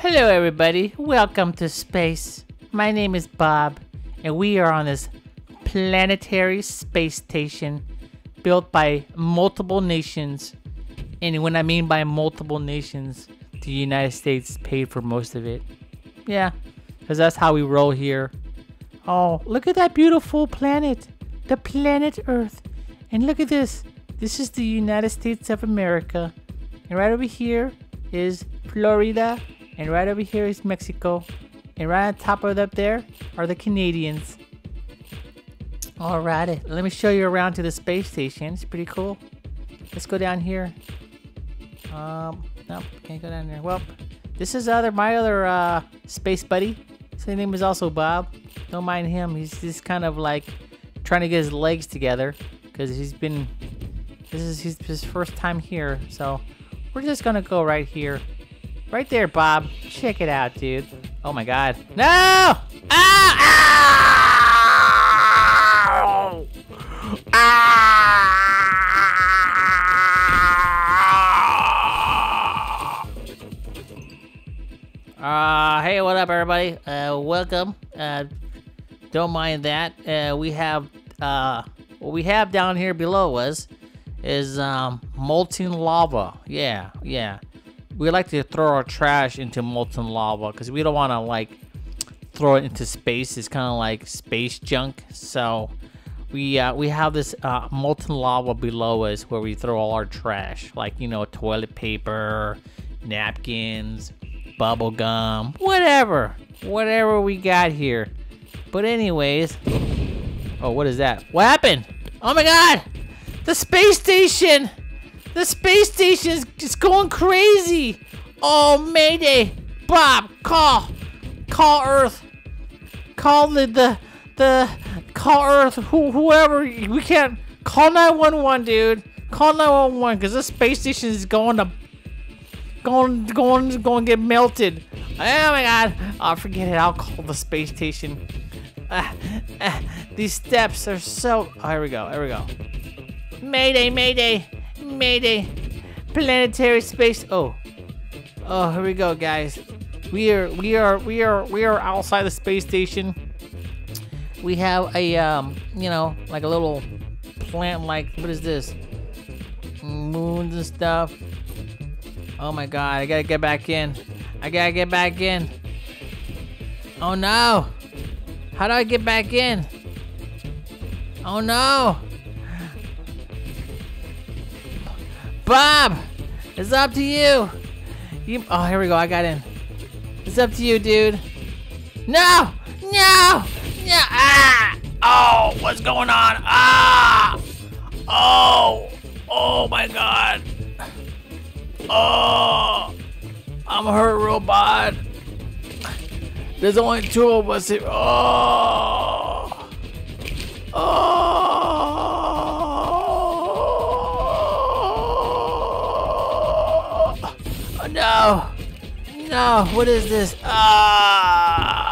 Hello, everybody. Welcome to space. My name is Bob, and we are on this planetary space station built by multiple nations. And when I mean by multiple nations, the United States paid for most of it. Yeah, because that's how we roll here. Oh, look at that beautiful planet, the planet Earth. And look at this. This is the United States of America. And right over here is Florida. And right over here is Mexico. And right on top of it up there are the Canadians. Alrighty, let me show you around to the space station. It's pretty cool. Let's go down here. Um, nope, can't go down there. Well, this is other my other uh, space buddy. His name is also Bob. Don't mind him. He's just kind of like trying to get his legs together because he's been. This is his, his first time here, so we're just gonna go right here, right there, Bob. Check it out, dude. Oh my God! No! Ah! Ow! Ah! Uh, hey, what up, everybody? Uh, welcome. Uh, don't mind that. Uh, we have, uh, what we have down here below us is, um, molten lava. Yeah, yeah. We like to throw our trash into molten lava because we don't want to, like, throw it into space. It's kind of like space junk. So, we, uh, we have this, uh, molten lava below us where we throw all our trash, like, you know, toilet paper, napkins, bubble gum, whatever, whatever we got here. But anyways, oh, what is that? What happened? Oh my God, the space station, the space station is just going crazy. Oh, Mayday, Bob, call, call Earth, call the the the call Earth, who, whoever. We can't call 911, dude. Call 911 because this space station is going to going, going, going to get melted. Oh my god. Oh, forget it. I'll call the space station. Ah, ah, these steps are so. Oh, here we go. Here we go. Mayday, mayday, mayday. Planetary space. Oh. Oh, here we go, guys. We are, we are, we are, we are outside the space station. We have a, um, you know, like a little plant, like, what is this? Moons and stuff. Oh my god, I gotta get back in. I gotta get back in. Oh no! How do I get back in? Oh no! Bob! It's up to you! you oh, here we go, I got in. It's up to you, dude. No! No! No! Ah! Oh, what's going on? Ah! Oh! Oh my god! Oh, I'm a hurt real bad. There's only two of us here. Oh, no, no. What is this? Ah.